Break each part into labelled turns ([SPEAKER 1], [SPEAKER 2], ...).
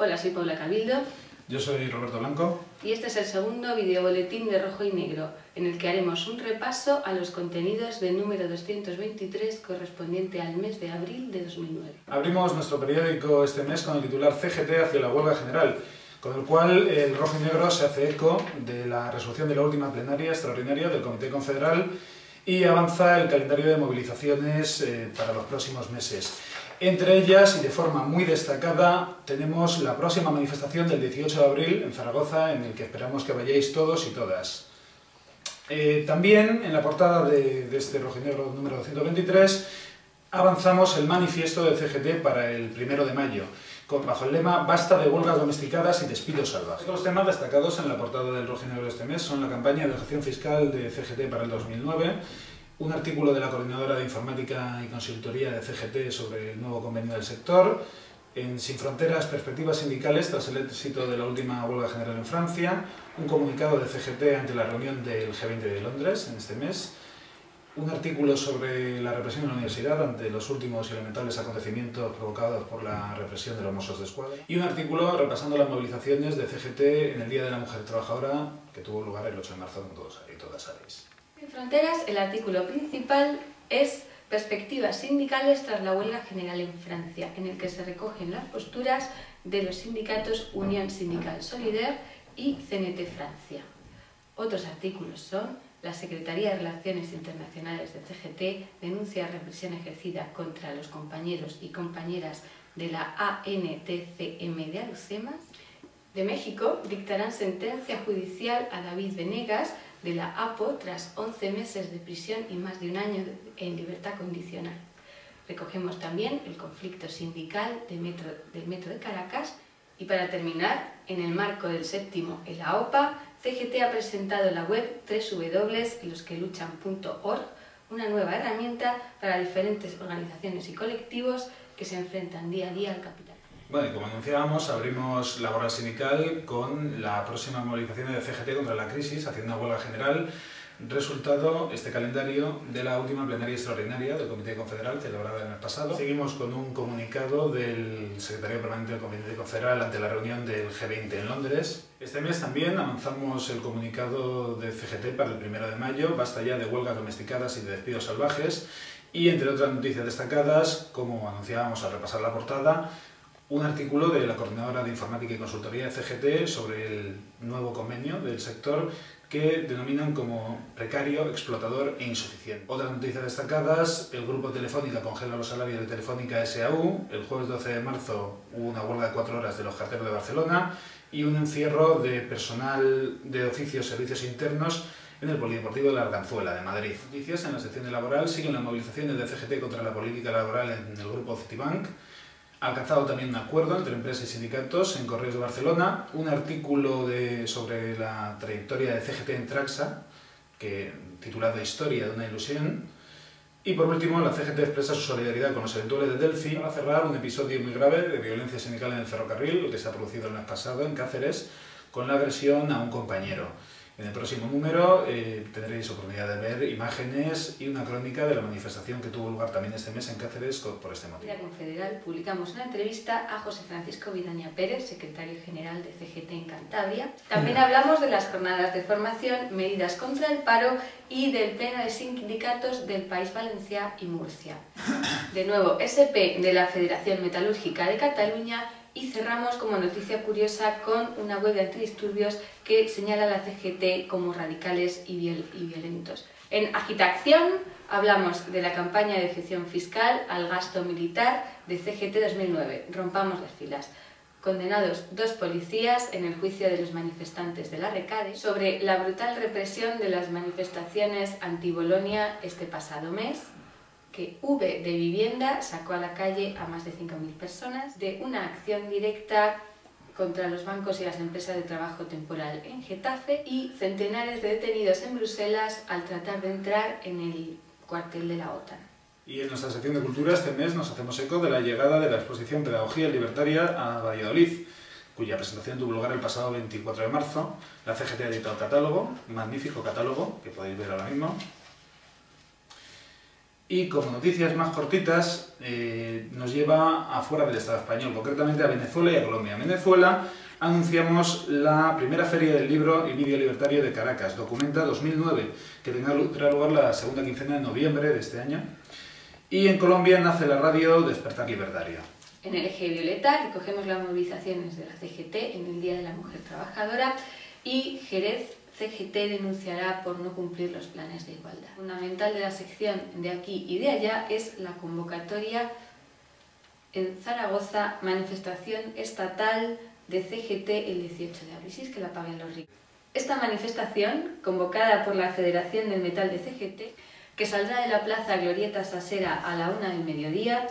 [SPEAKER 1] Hola, soy Paula Cabildo.
[SPEAKER 2] Yo soy Roberto Blanco.
[SPEAKER 1] Y este es el segundo videoboletín de Rojo y Negro, en el que haremos un repaso a los contenidos del número 223 correspondiente al mes de abril de 2009.
[SPEAKER 2] Abrimos nuestro periódico este mes con el titular CGT hacia la huelga general, con el cual el Rojo y Negro se hace eco de la resolución de la última plenaria extraordinaria del Comité Confederal y avanza el calendario de movilizaciones eh, para los próximos meses. Entre ellas, y de forma muy destacada, tenemos la próxima manifestación del 18 de abril en Zaragoza, en el que esperamos que vayáis todos y todas. Eh, también, en la portada de, este rojinegro número 223, avanzamos el manifiesto del CGT para el primero de mayo, con, bajo el lema Basta de huelgas domesticadas y despidos salvajes. Los temas destacados en la portada del rojinegro de este mes son la campaña de educación fiscal de CGT para el 2009, un artículo de la Coordinadora de Informática y Consultoría de CGT sobre el nuevo convenio del sector, en Sin Fronteras, Perspectivas Sindicales tras el éxito de la última huelga general en Francia, un comunicado de CGT ante la reunión del G20 de Londres en este mes, un artículo sobre la represión en la universidad ante los últimos y lamentables acontecimientos provocados por la represión de los Mossos de Escuadra. Y un artículo repasando las movilizaciones de CGT en el Día de la Mujer Trabajadora que tuvo lugar el 8 de marzo, como todos y todas sabéis.
[SPEAKER 1] En Fronteras, el artículo principal es Perspectivas sindicales tras la huelga general en Francia, en el que se recogen las posturas de los sindicatos Unión Sindical Solidaire y CNT Francia. Otros artículos son la Secretaría de Relaciones Internacionales de CGT denuncia represión ejercida contra los compañeros y compañeras de la ANTCM de Alucemas. De México dictarán sentencia judicial a David Venegas de la APO tras 11 meses de prisión y más de un año en libertad condicional. Recogemos también el conflicto sindical del metro, del metro de Caracas y para terminar, en el marco del séptimo en la OPA, CGT ha presentado en la web www.losqueluchan.org una nueva herramienta para diferentes organizaciones y colectivos que se enfrentan día a día al capital.
[SPEAKER 2] Bueno, y como anunciábamos, abrimos la huelga sindical con la próxima movilización de CGT contra la crisis, haciendo una huelga general, resultado este calendario de la última plenaria extraordinaria del Comité Confederal celebrada el mes pasado. Seguimos con un comunicado del secretario permanente del Comité Confederal ante la reunión del G20 en Londres. Este mes también avanzamos el comunicado de CGT para el primero de mayo, basta ya de huelgas domesticadas y de despidos salvajes, y entre otras noticias destacadas, como anunciábamos al repasar la portada, un artículo de la Coordinadora de Informática y Consultoría de CGT sobre el nuevo convenio del sector que denominan como precario, explotador e insuficiente. Otras noticias destacadas, el grupo Telefónica congela los salarios de Telefónica SAU, el jueves 12 de marzo una huelga de cuatro horas de los carteros de Barcelona y un encierro de personal de oficios servicios internos en el Polideportivo de la Arganzuela, de Madrid. Noticias en la sección de laboral siguen las movilizaciones de CGT contra la política laboral en el grupo Citibank, alcanzado también un acuerdo entre empresas y sindicatos en Correos de Barcelona, un artículo sobre la trayectoria de CGT en Traxa, titulado Historia de una ilusión, y por último, la CGT expresa su solidaridad con los eventuales de Delphi para cerrar un episodio muy grave de violencia sindical en el ferrocarril, que se ha producido el mes pasado en Cáceres, con la agresión a un compañero. En el próximo número eh, tendréis oportunidad de ver imágenes y una crónica de la manifestación que tuvo lugar también este mes en Cáceres por este motivo.
[SPEAKER 1] En Confederal publicamos una entrevista a José Francisco Vidaña Pérez, secretario general de CGT en Cantabria. También hablamos de las jornadas de formación, medidas contra el paro y del pleno de sindicatos del País Valencia y Murcia. De nuevo, SP de la Federación Metalúrgica de Cataluña y cerramos como noticia curiosa con una web de antidisturbios que señala a la CGT como radicales y, violentos. En Agitación hablamos de la campaña de excepción fiscal al gasto militar de CGT 2009. Rompamos las filas. Condenados dos policías en el juicio de los manifestantes de la Recade sobre la brutal represión de las manifestaciones anti-Bolonia este pasado mes que V de Vivienda sacó a la calle a más de 5.000 personas de una acción directa contra los bancos y las empresas de trabajo temporal en Getafe y centenares de detenidos en Bruselas al tratar de entrar en el cuartel de la OTAN.
[SPEAKER 2] Y en nuestra sección de cultura este mes nos hacemos eco de la llegada de la exposición Pedagogía Libertaria a Valladolid, cuya presentación tuvo lugar el pasado 24 de marzo. La CGT ha editado catálogo, magnífico catálogo, que podéis ver ahora mismo, Y como noticias más cortitas, eh, nos lleva afuera del Estado español, concretamente a Venezuela y a Colombia. En Venezuela anunciamos la primera feria del libro y vídeo libertario de Caracas, Documenta 2009, que tendrá lugar la segunda quincena de noviembre de este año. Y en Colombia nace la radio Despertar Libertario.
[SPEAKER 1] En el eje violeta recogemos las movilizaciones de la CGT en el Día de la Mujer Trabajadora y Jerez CGT denunciará por no cumplir los planes de igualdad. Fundamental de la sección de aquí y de allá es la convocatoria en Zaragoza, manifestación estatal de CGT el 18 de abril, si que la paguen los ricos. Esta manifestación, convocada por la Federación del Metal de CGT, que saldrá de la Plaza Glorieta Sasera a la una del mediodía,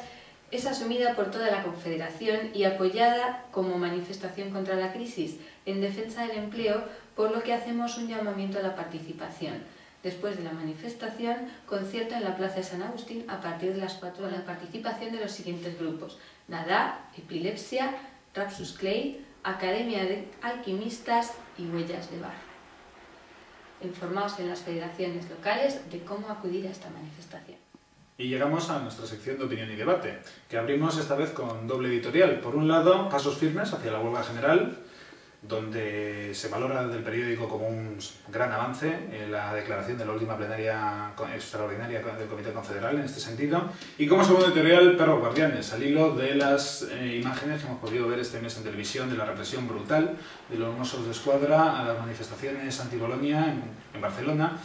[SPEAKER 1] es asumida por toda la Confederación y apoyada como manifestación contra la crisis en defensa del empleo, por lo que hacemos un llamamiento a la participación. Después de la manifestación, concierto en la Plaza San Agustín a partir de las 4 con la participación de los siguientes grupos. Dada, Epilepsia, Rapsus Clay, Academia de Alquimistas y Huellas de Bar. Informaos en las federaciones locales de cómo acudir a esta manifestación.
[SPEAKER 2] Y llegamos a nuestra sección de opinión y debate, que abrimos esta vez con doble editorial. Por un lado, pasos firmes hacia la huelga general, donde se valora del periódico como un gran avance en la declaración de la última plenaria extraordinaria del Comité Confederal en este sentido. Y como segundo editorial, Perros Guardianes, al hilo de las eh, imágenes que hemos podido ver este mes en televisión de la represión brutal de los Mossos de Escuadra a las manifestaciones anti-Bolonia en, en Barcelona,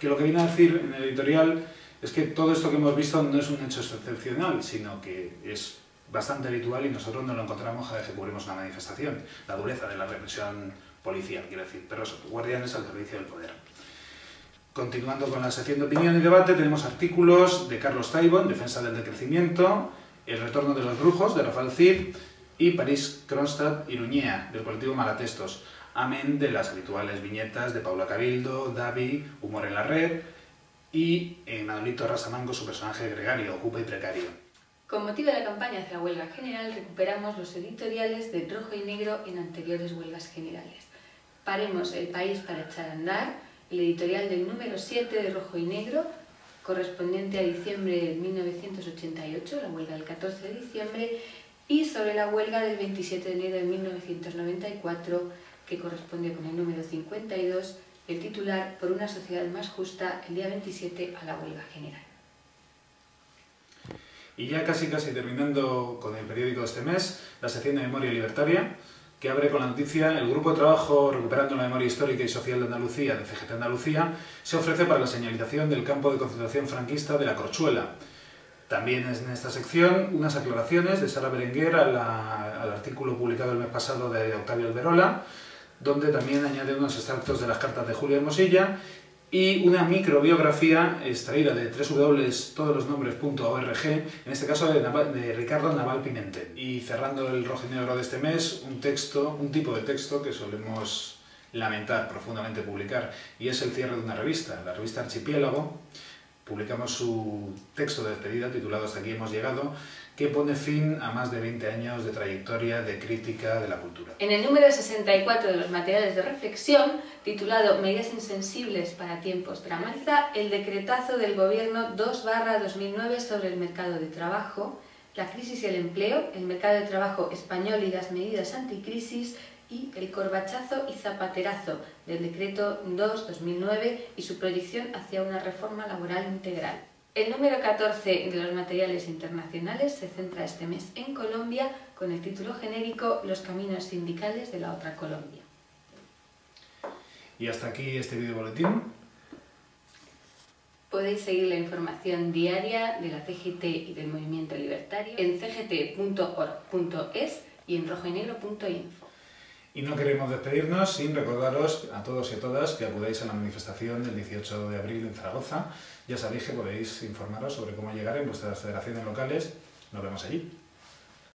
[SPEAKER 2] que lo que viene a decir en el editorial es que todo esto que hemos visto no es un hecho excepcional, sino que es bastante habitual y nosotros no lo encontramos cada vez que cubrimos una manifestación. La dureza de la represión policial, quiero decir, pero guardianes al servicio del poder. Continuando con la sección de opinión y debate, tenemos artículos de Carlos Taibo en Defensa del Decrecimiento, El retorno de los brujos, de Rafael Cid, y París Kronstadt Iruñea, del colectivo Malatestos, amén de las habituales viñetas de Paula Cabildo, Davi, Humor en la Red, y en Manolito Rasamango su personaje gregario, ocupa y precario.
[SPEAKER 1] Con motivo de la campaña hacia la huelga general, recuperamos los editoriales de Rojo y Negro en anteriores huelgas generales. Paremos el país para echar a andar, el editorial del número 7 de Rojo y Negro, correspondiente a diciembre de 1988, la huelga del 14 de diciembre, y sobre la huelga del 27 de enero de 1994, que corresponde con el número 52, el titular Por una sociedad más justa, el día 27 a la huelga general.
[SPEAKER 2] Y ya casi casi terminando con el periódico de este mes, la sección de Memoria Libertaria, que abre con la noticia el Grupo de Trabajo Recuperando la Memoria Histórica y Social de Andalucía, de CGT Andalucía, se ofrece para la señalización del campo de concentración franquista de la Corchuela. También en esta sección unas aclaraciones de Sara Berenguer al, al artículo publicado el mes pasado de Octavio Alberola, donde también añade unos extractos de las cartas de Julio Hermosilla y una microbiografía extraída de www.todoslosnombres.org, en este caso de, Ricardo Naval Pimentel. Y cerrando el rojo y negro de este mes, un texto, un tipo de texto que solemos lamentar profundamente publicar, y es el cierre de una revista, la revista Archipiélago. Publicamos su texto de despedida titulado Hasta aquí hemos llegado, que pone fin a más de 20 años de trayectoria de crítica de la cultura.
[SPEAKER 1] En el número 64 de los materiales de reflexión, titulado Medidas insensibles para tiempos, dramatiza el decretazo del Gobierno 2-2009 sobre el mercado de trabajo, la crisis y el empleo, el mercado de trabajo español y las medidas anticrisis y el corbachazo y zapaterazo del decreto 2-2009 y su proyección hacia una reforma laboral integral. El número 14 de los materiales internacionales se centra este mes en Colombia con el título genérico Los caminos sindicales de la otra Colombia.
[SPEAKER 2] Y hasta aquí este video boletín.
[SPEAKER 1] Podéis seguir la información diaria de la CGT y del movimiento libertario en cgt.org.es y en rojoynegro.info.
[SPEAKER 2] Y no queremos despedirnos sin recordaros a todos y a todas que acudáis a la manifestación del 18 de abril en Zaragoza. Ya sabéis que podéis informaros sobre cómo llegar en vuestras federaciones locales. Nos vemos allí.